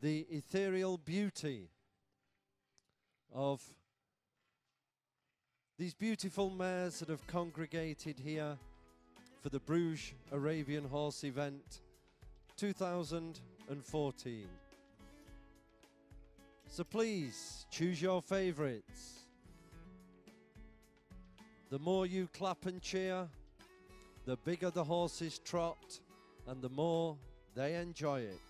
the ethereal beauty of these beautiful mares that have congregated here for the Bruges Arabian Horse event 2014. So please choose your favourites. The more you clap and cheer, the bigger the horses trot and the more they enjoy it.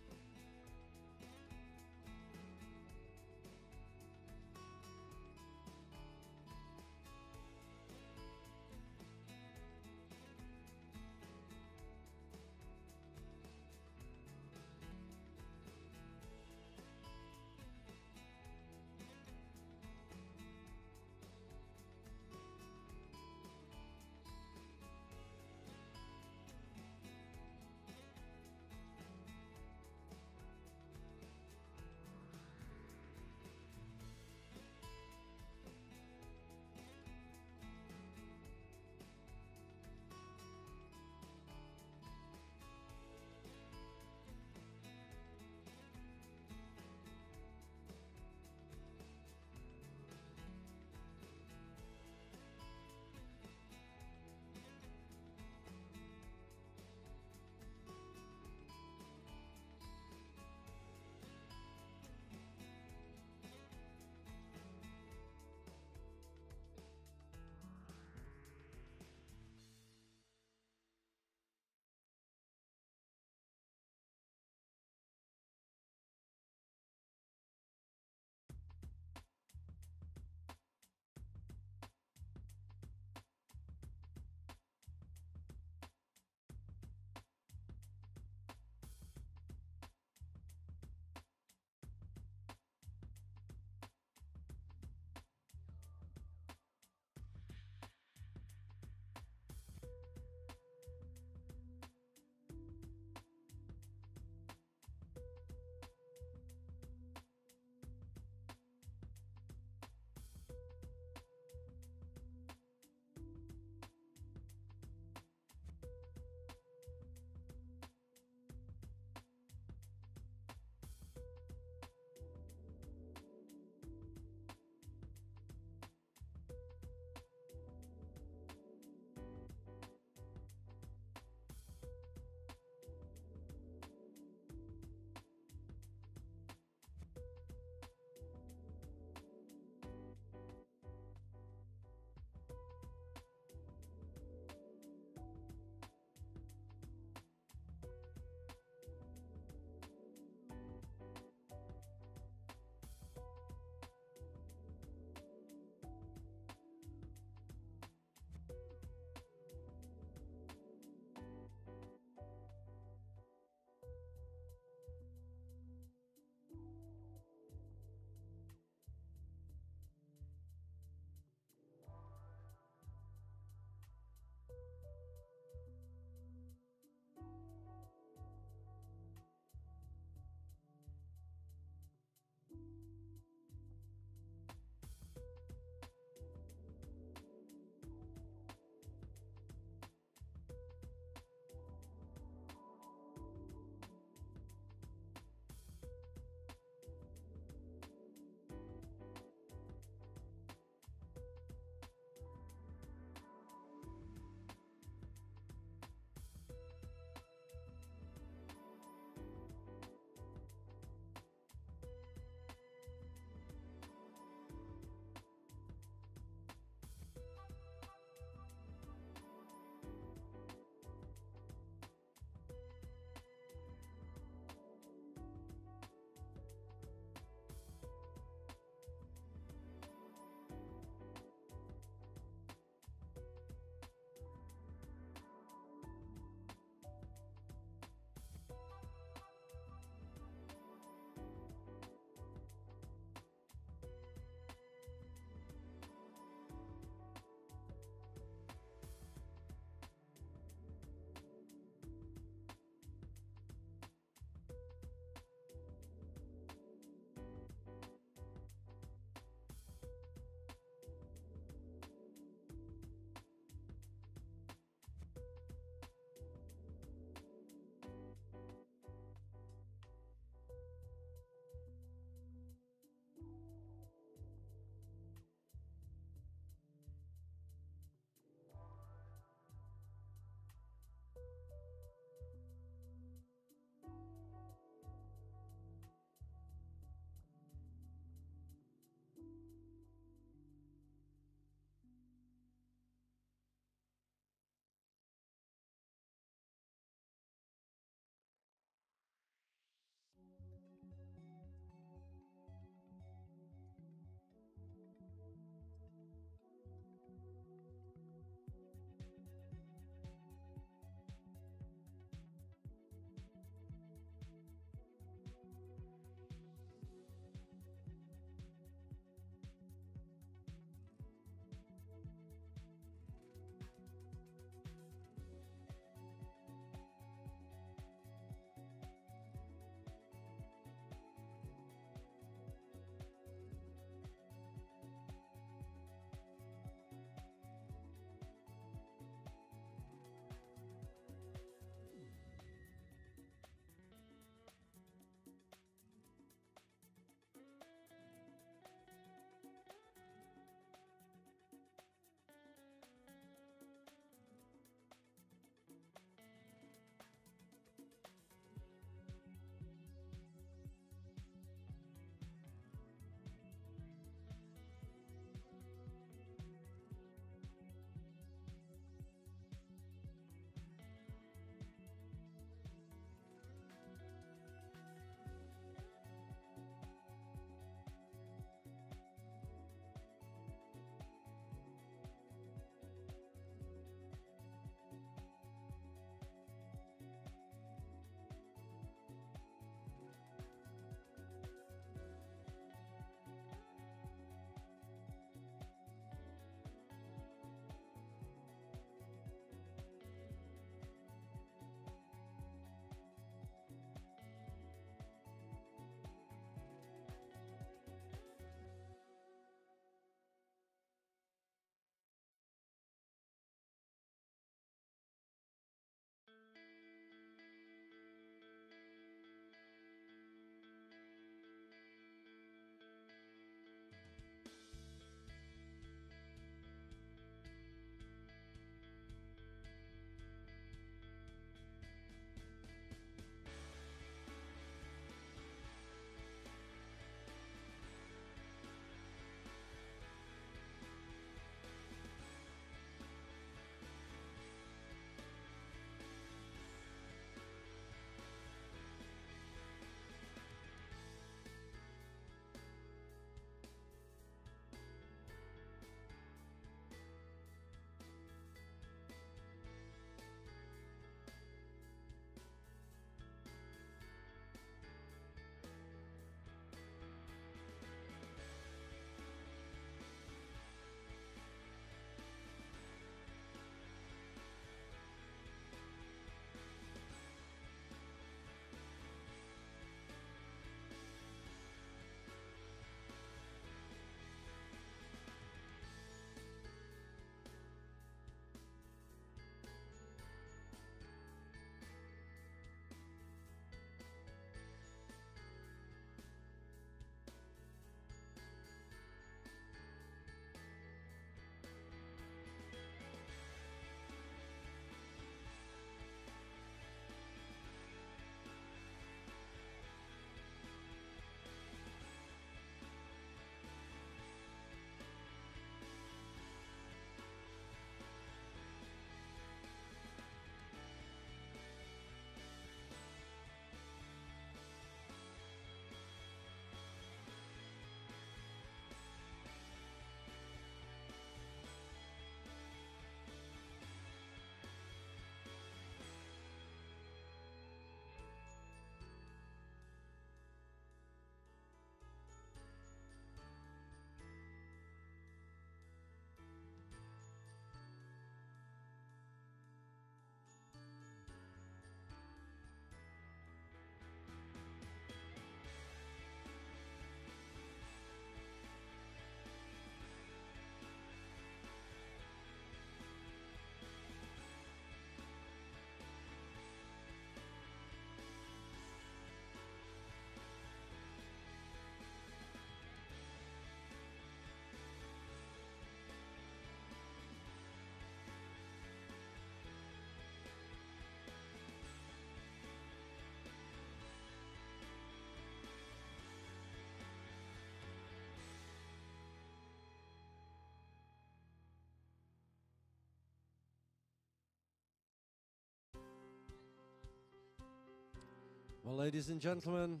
Well, ladies and gentlemen,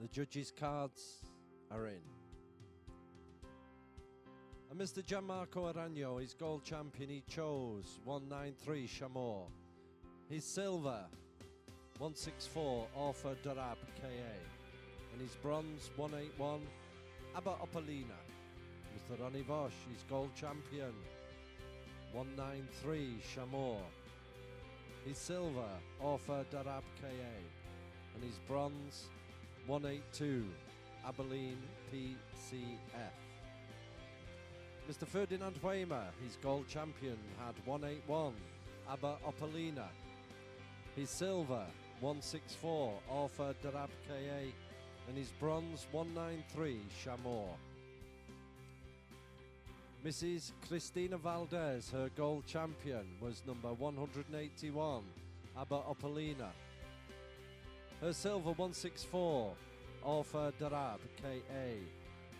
the judges' cards are in. And Mr. Gianmarco Aragno, his gold champion, he chose 193 Chamor. His silver, 164 Orfa Darab KA. And his bronze, 181 Abba Opalina. Mr. Ronnie Bosch, his gold champion, 193 Chamor. His silver, Orfa Darab KA. And his bronze, 182 Abilene PCF. Mr. Ferdinand Weimer, his gold champion, had 181 Abba Opalina. His silver, 164 Orfa Darab KA. And his bronze, 193 Chamor. Mrs. Cristina Valdez, her gold champion, was number 181, Abba Opalina. Her silver 164, Orfa Darab KA.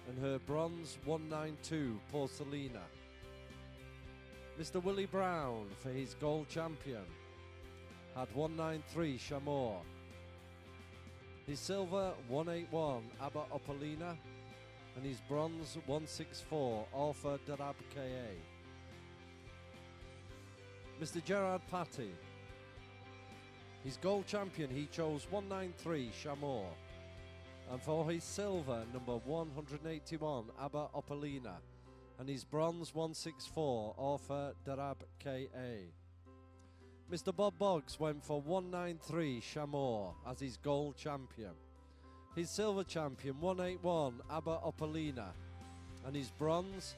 And her bronze 192, Porcelina. Mr. Willie Brown, for his gold champion, had 193, Chamor. His silver 181, Abba Opalina and his bronze 164 Orfa Darab KA. Mr. Gerard Patty. His gold champion, he chose 193 Chamor. And for his silver, number 181 Abba Opalina. And his bronze 164 Orfa Darab KA. Mr. Bob Boggs went for 193 Chamor as his gold champion his silver champion 181 Abba Opalina, and his bronze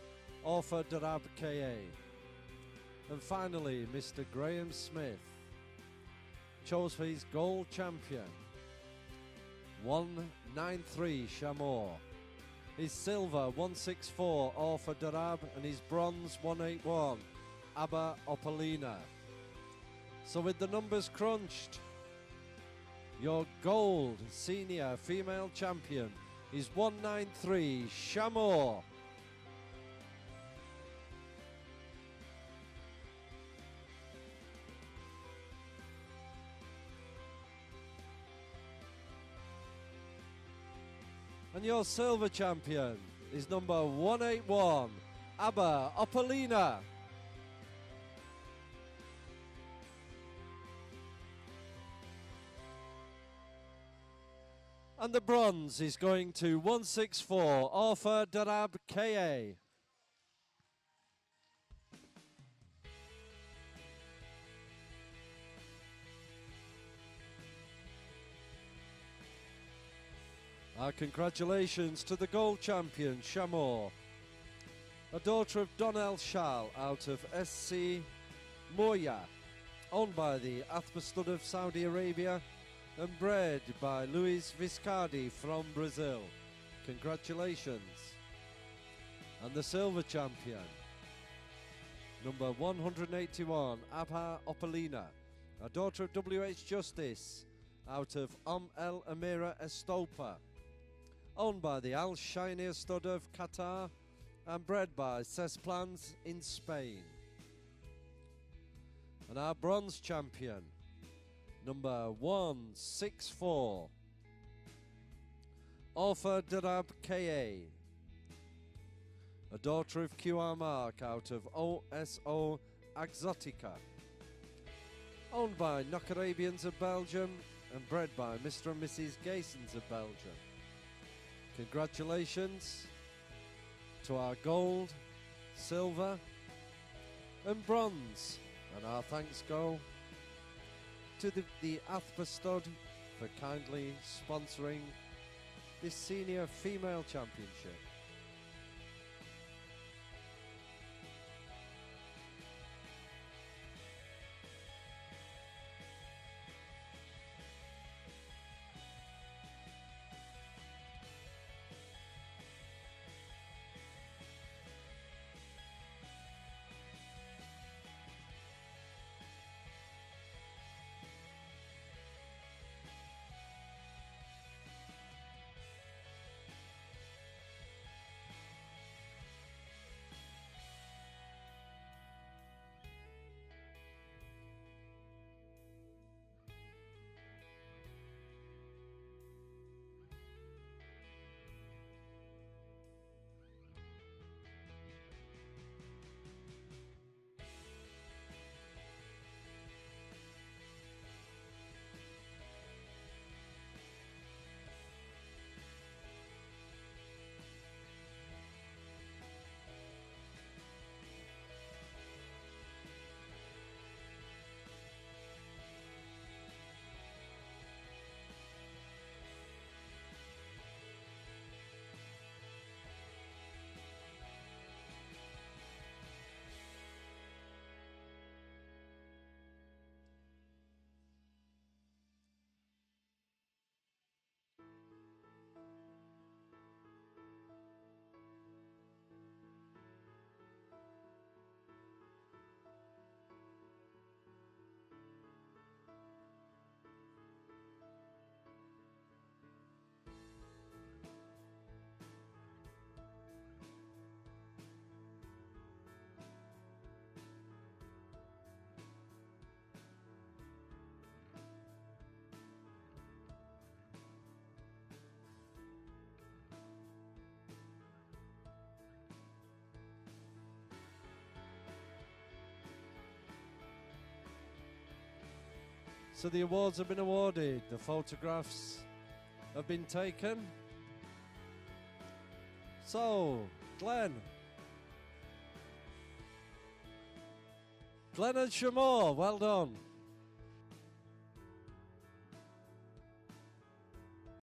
Orfa Darab KA. And finally, Mr. Graham Smith chose for his gold champion 193 Chamor. His silver 164 Orfa Darab and his bronze 181 Abba Opalina. So with the numbers crunched, your gold senior female champion is 193 Chamor. And your silver champion is number 181, Abba Opalina. And the bronze is going to 164, Orfa Darab KA. Our congratulations to the gold champion, Chamor, a daughter of Donnell Shal out of SC Moya, owned by the Athbah Stud of Saudi Arabia and bred by Luis Viscardi from Brazil. Congratulations. And the silver champion, number 181, Abha Opalina, a daughter of W.H. Justice out of Om El Amira Estopa, owned by the Al Shiny Stud of Qatar and bred by Cesplans in Spain. And our bronze champion, number 164. Orfa Darab KA, a daughter of QR Mark out of OSO Exotica, owned by Knock Arabians of Belgium and bred by Mr. and Mrs. Gaysons of Belgium. Congratulations to our gold, silver, and bronze, and our thanks go to the, the for kindly sponsoring this senior female championship. So the awards have been awarded, the photographs have been taken. So, Glenn. Glenn and Shamor, well done.